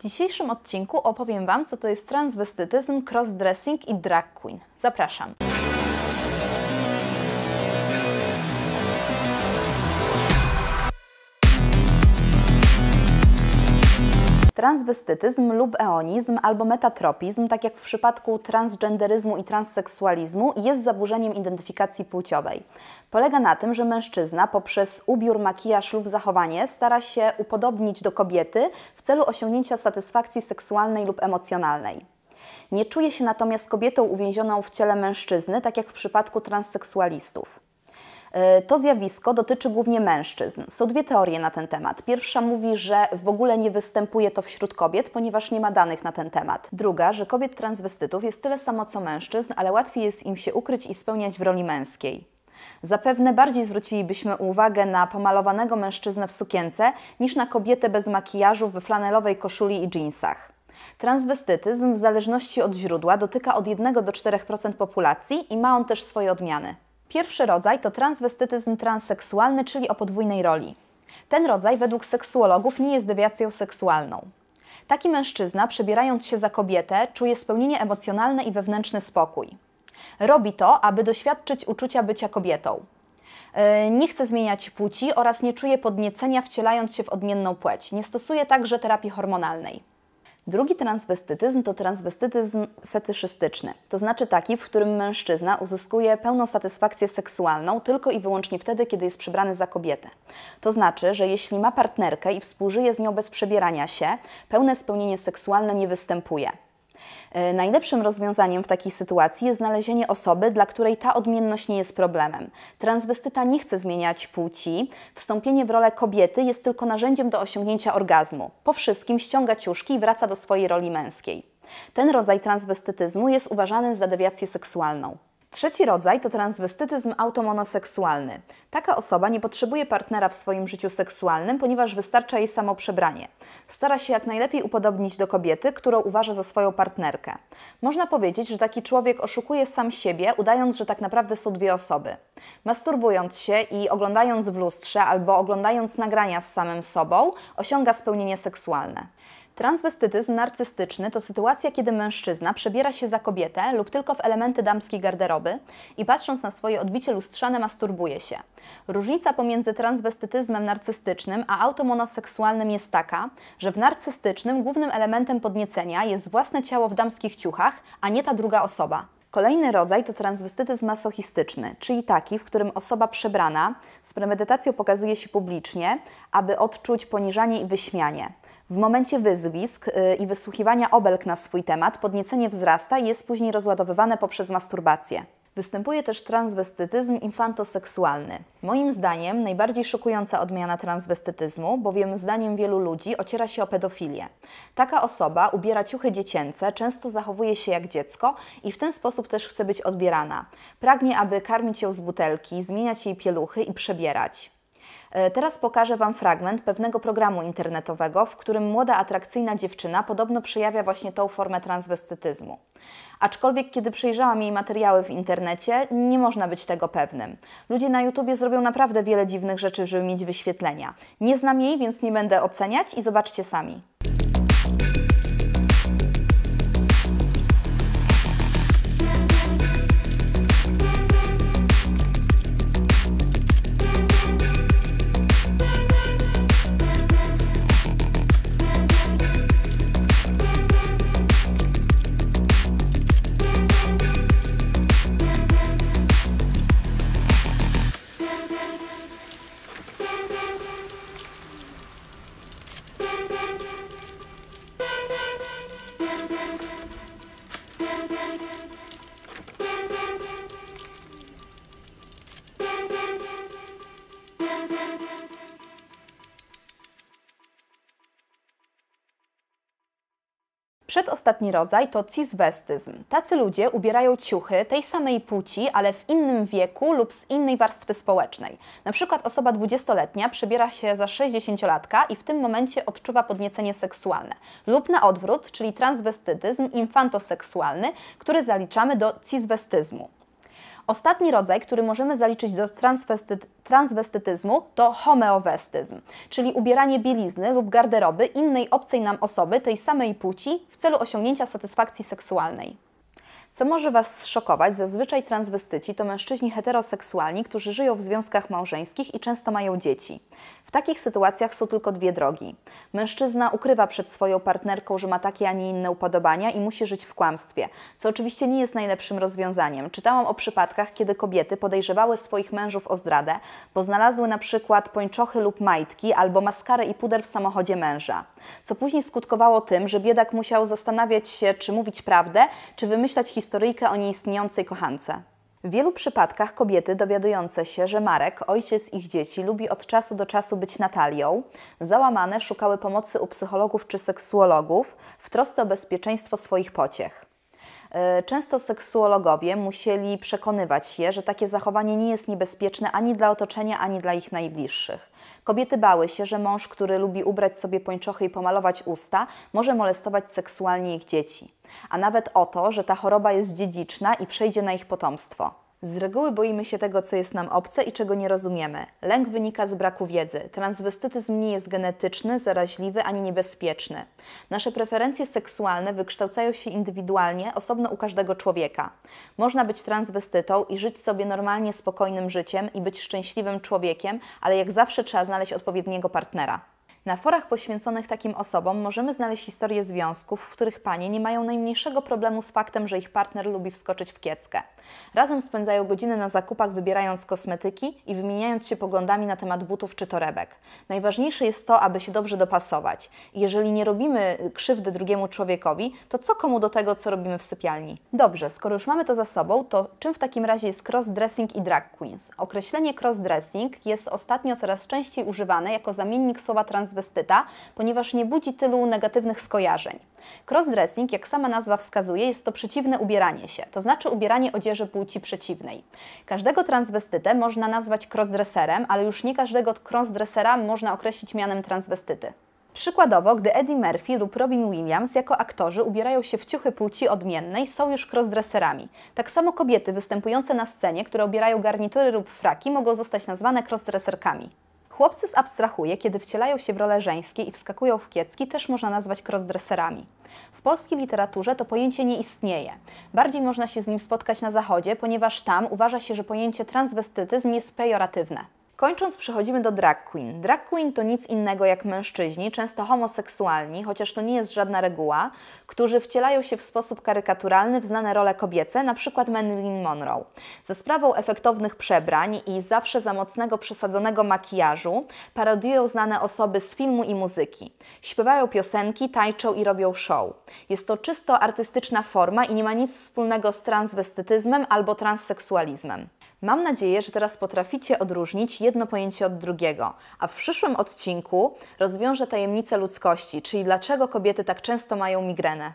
W dzisiejszym odcinku opowiem Wam, co to jest transwestytyzm, crossdressing i drag queen. Zapraszam. Transwestytyzm lub eonizm albo metatropizm, tak jak w przypadku transgenderyzmu i transseksualizmu, jest zaburzeniem identyfikacji płciowej. Polega na tym, że mężczyzna poprzez ubiór, makijaż lub zachowanie stara się upodobnić do kobiety w celu osiągnięcia satysfakcji seksualnej lub emocjonalnej. Nie czuje się natomiast kobietą uwięzioną w ciele mężczyzny, tak jak w przypadku transseksualistów. E, to zjawisko dotyczy głównie mężczyzn. Są dwie teorie na ten temat. Pierwsza mówi, że w ogóle nie występuje to wśród kobiet, ponieważ nie ma danych na ten temat. Druga, że kobiet transwestytów jest tyle samo co mężczyzn, ale łatwiej jest im się ukryć i spełniać w roli męskiej. Zapewne bardziej zwrócilibyśmy uwagę na pomalowanego mężczyznę w sukience niż na kobietę bez makijażu we flanelowej koszuli i jeansach. Transwestytyzm w zależności od źródła dotyka od 1 do 4% populacji i ma on też swoje odmiany. Pierwszy rodzaj to transwestytyzm transseksualny, czyli o podwójnej roli. Ten rodzaj według seksuologów nie jest dewiacją seksualną. Taki mężczyzna, przebierając się za kobietę, czuje spełnienie emocjonalne i wewnętrzny spokój. Robi to, aby doświadczyć uczucia bycia kobietą. E, nie chce zmieniać płci oraz nie czuje podniecenia wcielając się w odmienną płeć. Nie stosuje także terapii hormonalnej. Drugi transwestytyzm to transwestytyzm fetyszystyczny, to znaczy taki, w którym mężczyzna uzyskuje pełną satysfakcję seksualną tylko i wyłącznie wtedy, kiedy jest przebrany za kobietę. To znaczy, że jeśli ma partnerkę i współżyje z nią bez przebierania się, pełne spełnienie seksualne nie występuje. E, najlepszym rozwiązaniem w takiej sytuacji jest znalezienie osoby, dla której ta odmienność nie jest problemem. Transwestyta nie chce zmieniać płci, wstąpienie w rolę kobiety jest tylko narzędziem do osiągnięcia orgazmu. Po wszystkim ściąga ciuszki i wraca do swojej roli męskiej. Ten rodzaj transwestytyzmu jest uważany za dewiację seksualną. Trzeci rodzaj to transwestytyzm automonoseksualny. Taka osoba nie potrzebuje partnera w swoim życiu seksualnym, ponieważ wystarcza jej samo przebranie. Stara się jak najlepiej upodobnić do kobiety, którą uważa za swoją partnerkę. Można powiedzieć, że taki człowiek oszukuje sam siebie, udając, że tak naprawdę są dwie osoby. Masturbując się i oglądając w lustrze albo oglądając nagrania z samym sobą, osiąga spełnienie seksualne. Transwestytyzm narcystyczny to sytuacja, kiedy mężczyzna przebiera się za kobietę lub tylko w elementy damskiej garderoby i patrząc na swoje odbicie lustrzane masturbuje się. Różnica pomiędzy transwestytyzmem narcystycznym a automonoseksualnym jest taka, że w narcystycznym głównym elementem podniecenia jest własne ciało w damskich ciuchach, a nie ta druga osoba. Kolejny rodzaj to transwestytyzm masochistyczny, czyli taki, w którym osoba przebrana z premedytacją pokazuje się publicznie, aby odczuć poniżanie i wyśmianie. W momencie wyzwisk y, i wysłuchiwania obelg na swój temat podniecenie wzrasta i jest później rozładowywane poprzez masturbację. Występuje też transwestytyzm infantoseksualny. Moim zdaniem najbardziej szokująca odmiana transwestytyzmu, bowiem zdaniem wielu ludzi ociera się o pedofilię. Taka osoba ubiera ciuchy dziecięce, często zachowuje się jak dziecko i w ten sposób też chce być odbierana. Pragnie, aby karmić ją z butelki, zmieniać jej pieluchy i przebierać. E, teraz pokażę Wam fragment pewnego programu internetowego, w którym młoda, atrakcyjna dziewczyna podobno przejawia właśnie tą formę transwestytyzmu. Aczkolwiek, kiedy przejrzałam jej materiały w internecie, nie można być tego pewnym. Ludzie na YouTubie zrobią naprawdę wiele dziwnych rzeczy, żeby mieć wyświetlenia. Nie znam jej, więc nie będę oceniać i zobaczcie sami. Przedostatni rodzaj to ciswestyzm. Tacy ludzie ubierają ciuchy tej samej płci, ale w innym wieku lub z innej warstwy społecznej. Na przykład osoba 20-letnia przebiera się za 60-latka i w tym momencie odczuwa podniecenie seksualne. Lub na odwrót, czyli transwestytyzm infantoseksualny, który zaliczamy do ciswestyzmu. Ostatni rodzaj, który możemy zaliczyć do transwestyt transwestytyzmu, to homeowestyzm, czyli ubieranie bielizny lub garderoby innej obcej nam osoby tej samej płci w celu osiągnięcia satysfakcji seksualnej. Co może Was zszokować, zazwyczaj transwestyci to mężczyźni heteroseksualni, którzy żyją w związkach małżeńskich i często mają dzieci. W takich sytuacjach są tylko dwie drogi. Mężczyzna ukrywa przed swoją partnerką, że ma takie, a nie inne upodobania i musi żyć w kłamstwie, co oczywiście nie jest najlepszym rozwiązaniem. Czytałam o przypadkach, kiedy kobiety podejrzewały swoich mężów o zdradę, bo znalazły na przykład pończochy lub majtki albo maskarę i puder w samochodzie męża, co później skutkowało tym, że biedak musiał zastanawiać się, czy mówić prawdę, czy wymyślać historyjkę o nieistniejącej kochance. W wielu przypadkach kobiety dowiadujące się, że Marek, ojciec ich dzieci, lubi od czasu do czasu być Natalią, załamane szukały pomocy u psychologów czy seksuologów w trosce o bezpieczeństwo swoich pociech. E, często seksuologowie musieli przekonywać je, że takie zachowanie nie jest niebezpieczne ani dla otoczenia, ani dla ich najbliższych. Kobiety bały się, że mąż, który lubi ubrać sobie pończochy i pomalować usta, może molestować seksualnie ich dzieci. A nawet o to, że ta choroba jest dziedziczna i przejdzie na ich potomstwo. Z reguły boimy się tego, co jest nam obce i czego nie rozumiemy. Lęk wynika z braku wiedzy. Transwestytyzm nie jest genetyczny, zaraźliwy ani niebezpieczny. Nasze preferencje seksualne wykształcają się indywidualnie, osobno u każdego człowieka. Można być transwestytą i żyć sobie normalnie spokojnym życiem i być szczęśliwym człowiekiem, ale jak zawsze trzeba znaleźć odpowiedniego partnera. Na forach poświęconych takim osobom możemy znaleźć historie związków, w których panie nie mają najmniejszego problemu z faktem, że ich partner lubi wskoczyć w kieckę. Razem spędzają godziny na zakupach, wybierając kosmetyki i wymieniając się poglądami na temat butów czy torebek. Najważniejsze jest to, aby się dobrze dopasować. Jeżeli nie robimy krzywdy drugiemu człowiekowi, to co komu do tego, co robimy w sypialni? Dobrze, skoro już mamy to za sobą, to czym w takim razie jest crossdressing i drag queens? Określenie crossdressing jest ostatnio coraz częściej używane jako zamiennik słowa trans transwestyta, ponieważ nie budzi tylu negatywnych skojarzeń. Crossdressing, jak sama nazwa wskazuje, jest to przeciwne ubieranie się, to znaczy ubieranie odzieży płci przeciwnej. Każdego transwestytę można nazwać crossdresserem, ale już nie każdego crossdressera można określić mianem transwestyty. Przykładowo, gdy Eddie Murphy lub Robin Williams jako aktorzy ubierają się w ciuchy płci odmiennej, są już crossdresserami. Tak samo kobiety występujące na scenie, które ubierają garnitury lub fraki, mogą zostać nazwane crossdresserkami. Chłopcy z abstrahuje, kiedy wcielają się w role żeńskie i wskakują w kiecki, też można nazwać crossdresserami. W polskiej literaturze to pojęcie nie istnieje. Bardziej można się z nim spotkać na zachodzie, ponieważ tam uważa się, że pojęcie transwestytyzm jest pejoratywne. Kończąc, przechodzimy do drag queen. Drag queen to nic innego jak mężczyźni, często homoseksualni, chociaż to nie jest żadna reguła, którzy wcielają się w sposób karykaturalny w znane role kobiece, np. Marilyn Monroe. Ze sprawą efektownych przebrań i zawsze za mocnego przesadzonego makijażu parodiują znane osoby z filmu i muzyki. Śpiewają piosenki, tańczą i robią show. Jest to czysto artystyczna forma i nie ma nic wspólnego z transwestytyzmem albo transseksualizmem. Mam nadzieję, że teraz potraficie odróżnić jedno pojęcie od drugiego, a w przyszłym odcinku rozwiążę tajemnicę ludzkości, czyli dlaczego kobiety tak często mają migrenę.